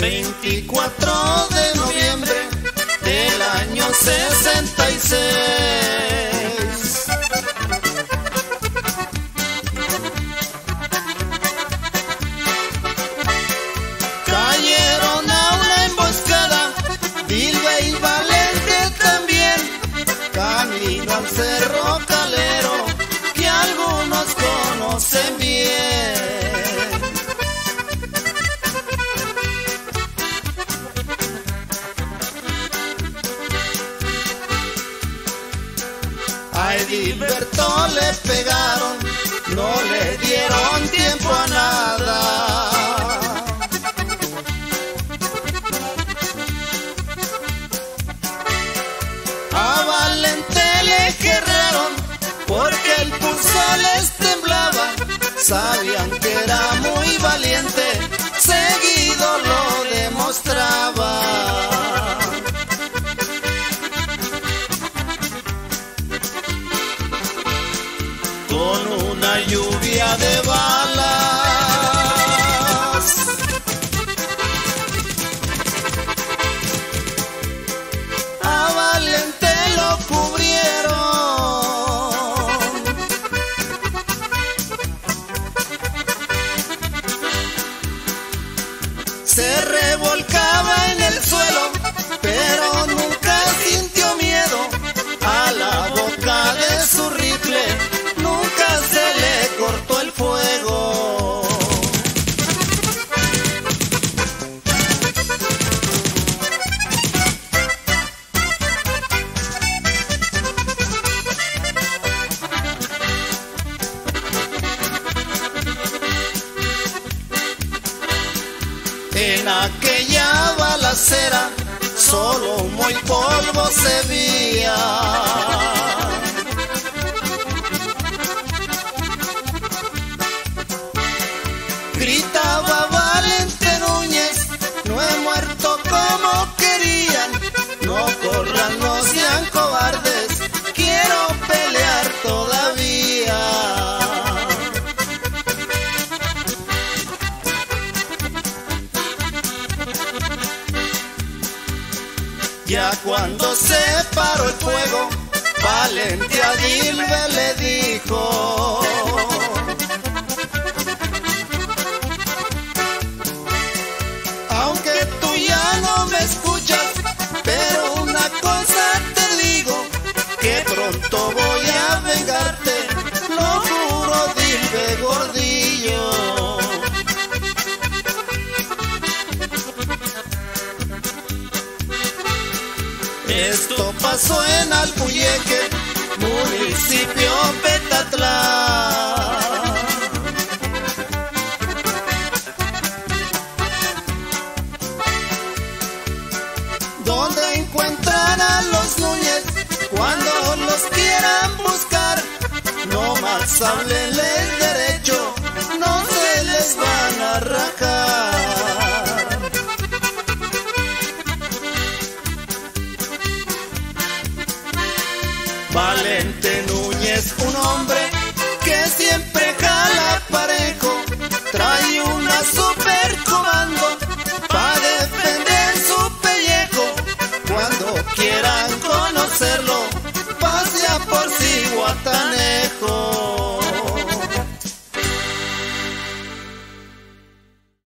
24 de noviembre del año 66. Y Valente también, camino al cerro calero, que algunos conocen bien. A Edilberto le pegaron, no le dieron tiempo a nada. Les temblaba. Sabían que era muy valiente, seguido lo demostraba. con una lluvia de balas. En aquella balacera solo muy polvo se veía. Ya cuando se paró el fuego, Valente a Esto pasó en Alpuyeque, municipio Petatlán. Donde encuentran a los Núñez cuando los quieran buscar, no más háblenles Valente Núñez, un hombre que siempre jala parejo, trae una super comando para defender su pellejo. Cuando quieran conocerlo, pasea por Ciguatanejo.